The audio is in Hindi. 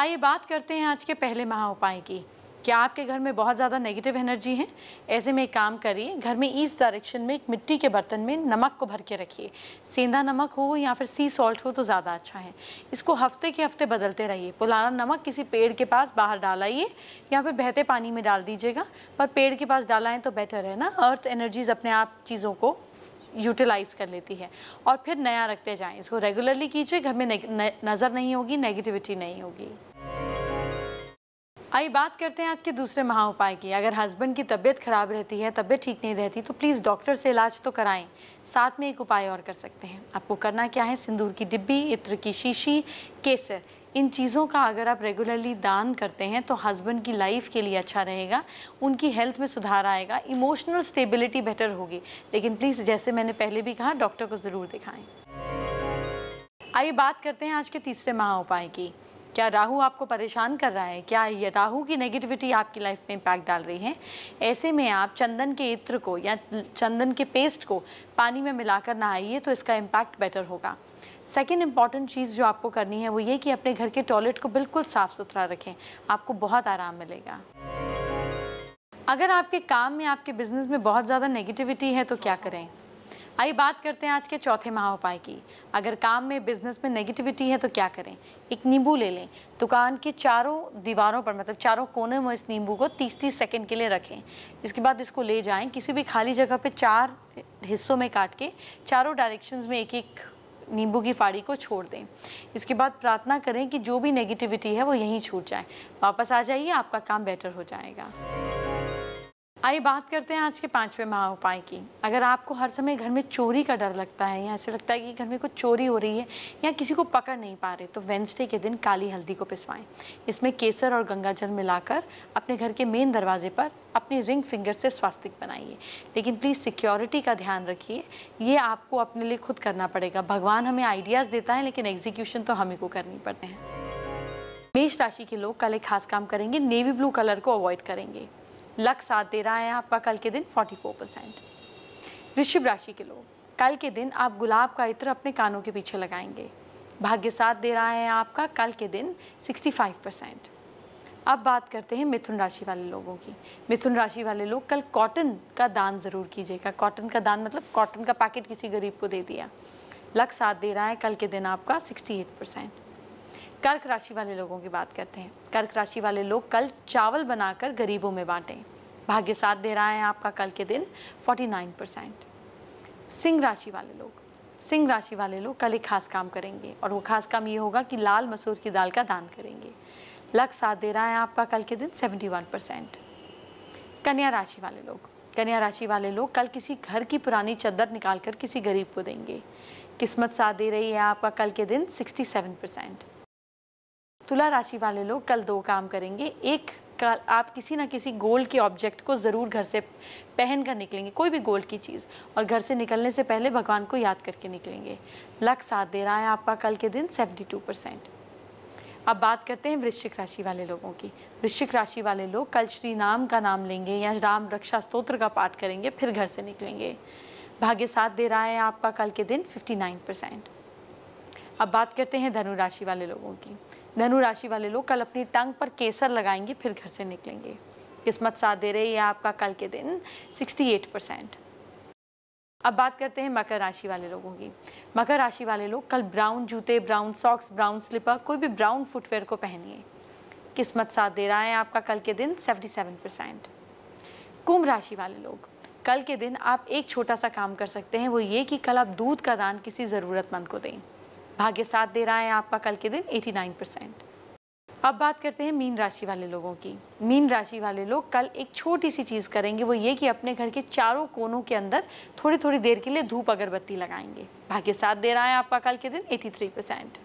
आइए बात करते हैं आज के पहले महा उपाय की। क्या आपके घर में बहुत ज़्यादा नेगेटिव एनर्जी है? ऐसे में एक काम करिए, घर में ईस्ट डायरेक्शन में, एक मिट्टी के बर्तन में नमक को भर के रखिए। सेंधा नमक हो या फिर सी सॉल्ट हो तो ज़्यादा अच्छा है। इसको हफ़्ते के हफ़्ते बदलते रहिए। पुराना नमक किसी पेड़ के पास बाहर डालाइए या फिर बहते पानी में डाल दीजिएगा। पर पेड़ के पास डालाएँ तो बेटर है ना? अर्थ एनर्जीज अपने आप चीज़ों को यूटिलाइज कर लेती है और फिर नया रखते जाएँ। इसको रेगुलरली कीजिए, घर में नज़र नहीं होगी नेगेटिविटी नहीं होगी। आइए बात करते हैं आज के दूसरे महा उपाय की। अगर हस्बैंड की तबीयत खराब रहती है, तबीयत ठीक नहीं रहती तो प्लीज़ डॉक्टर से इलाज तो कराएँ। साथ में एक उपाय और कर सकते हैं। आपको करना क्या है? सिंदूर की डिब्बी, इत्र की शीशी, केसर। इन चीज़ों का अगर आप रेगुलरली दान करते हैं तो हस्बैंड की लाइफ के लिए अच्छा रहेगा। उनकी हेल्थ में सुधार आएगा। इमोशनल स्टेबिलिटी बेटर होगी। लेकिन प्लीज़ जैसे मैंने पहले भी कहा डॉक्टर को ज़रूर दिखाएँ। आइए बात करते हैं आज के तीसरे महा उपाय की। क्या राहु आपको परेशान कर रहा है? क्या ये राहु की नेगेटिविटी आपकी लाइफ में इम्पैक्ट डाल रही है? ऐसे में आप चंदन के इत्र को या चंदन के पेस्ट को पानी में मिलाकर नहाइए तो इसका इम्पैक्ट बेटर होगा। सेकेंड इंपॉर्टेंट चीज़ जो आपको करनी है वो ये कि अपने घर के टॉयलेट को बिल्कुल साफ़ सुथरा रखें। आपको बहुत आराम मिलेगा। अगर आपके काम में, आपके बिज़नेस में बहुत ज़्यादा नेगेटिविटी है तो क्या करें? आइए बात करते हैं आज के चौथे महा उपाय की। अगर काम में बिज़नेस में नेगेटिविटी है तो क्या करें? एक नींबू ले लें। दुकान के चारों दीवारों पर मतलब चारों कोने में इस नींबू को 30-30 सेकंड के लिए रखें। इसके बाद इसको ले जाएँ, किसी भी खाली जगह पे चार हिस्सों में काट के, चारों डायरेक्शंस में एक एक नींबू की फाड़ी को छोड़ दें। इसके बाद प्रार्थना करें कि जो भी नेगेटिविटी है वो यहीं छूट जाए। वापस आ जाइए, आपका काम बेटर हो जाएगा। आइए बात करते हैं आज के पाँचवें महा उपाय की। अगर आपको हर समय घर में चोरी का डर लगता है या ऐसे लगता है कि घर में कुछ चोरी हो रही है या किसी को पकड़ नहीं पा रहे तो वेंसडे के दिन काली हल्दी को पिसवाएँ। इसमें केसर और गंगा जल मिलाकर अपने घर के मेन दरवाजे पर अपनी रिंग फिंगर से स्वास्तिक बनाइए। लेकिन प्लीज़ सिक्योरिटी का ध्यान रखिए। ये आपको अपने लिए खुद करना पड़ेगा। भगवान हमें आइडियाज़ देता है, लेकिन एग्जीक्यूशन तो हम ही को करनी पड़ते हैं। मेष राशि के लोग कल एक खास काम करेंगे नेवी ब्लू कलर को अवॉइड करेंगे। लक साथ दे रहा है आपका कल के दिन 44 परसेंट वृश्चिक राशि के लोग, कल के दिन आप गुलाब का इत्र अपने कानों के पीछे लगाएँगे। भाग्य साथ दे रहा है आपका कल के दिन 65 परसेंट अब बात करते हैं मिथुन राशि वाले लोगों की। मिथुन राशि वाले लोग, कल कॉटन का दान ज़रूर कीजिएगा। कॉटन का दान मतलब कॉटन का पैकेट किसी गरीब को दे दिया। लक साथ दे रहा है कल के दिन आपका 68 परसेंट कर्क राशि वाले लोगों की बात करते हैं। कर्क राशि वाले लोग कल चावल बनाकर गरीबों में बांटें। भाग्य साथ दे रहा है आपका कल के दिन 49 परसेंट सिंह राशि वाले लोग, सिंह राशि वाले लोग कल एक खास काम करेंगे और वो खास काम ये होगा कि लाल मसूर की दाल का दान करेंगे। लक साथ दे रहा है आपका कल के दिन 71 परसेंट कन्या राशि वाले लोग, कन्या राशि वाले लोग कल किसी घर की पुरानी चद्दर निकाल कर किसी गरीब को देंगे। किस्मत साथ दे रही है आपका कल के दिन 67 परसेंट तुला राशि वाले लोग कल दो काम करेंगे। एक कल आप किसी ना किसी गोल्ड के ऑब्जेक्ट को ज़रूर घर से पहन कर निकलेंगे, कोई भी गोल्ड की चीज़, और घर से निकलने से पहले भगवान को याद करके निकलेंगे। लक साथ दे रहा है आपका कल के दिन 72 परसेंट अब बात करते हैं वृश्चिक राशि वाले लोगों की। वृश्चिक राशि वाले लोग कल श्री नाम का नाम लेंगे या राम रक्षा स्तोत्र का पाठ करेंगे, फिर घर से निकलेंगे। भाग्य साथ दे रहा है आपका कल के दिन 59 परसेंट अब बात करते हैं धनु राशि वाले लोगों की। धनु राशि वाले लोग कल अपनी टंग पर केसर लगाएँगे, फिर घर से निकलेंगे। किस्मत साथ दे रही है आपका कल के दिन 68 परसेंट। अब बात करते हैं मकर राशि वाले लोगों की। मकर राशि वाले लोग कल ब्राउन जूते, ब्राउन सॉक्स, ब्राउन स्लीपर, कोई भी ब्राउन फुटवेयर को पहनिए। किस्मत साथ दे रहा है आपका कल के दिन 77 परसेंट। कुंभ राशि वाले लोग, कल के दिन आप एक छोटा सा काम कर सकते हैं, वो ये कि कल आप दूध का दान किसी ज़रूरतमंद को दें। भाग्य साथ दे रहा है आपका कल के दिन 89 परसेंट अब बात करते हैं मीन राशि वाले लोगों की। मीन राशि वाले लोग कल एक छोटी सी चीज़ करेंगे, वो ये कि अपने घर के चारों कोनों के अंदर थोड़ी थोड़ी देर के लिए धूप अगरबत्ती लगाएँगे। भाग्य साथ दे रहा है आपका कल के दिन 83 परसेंट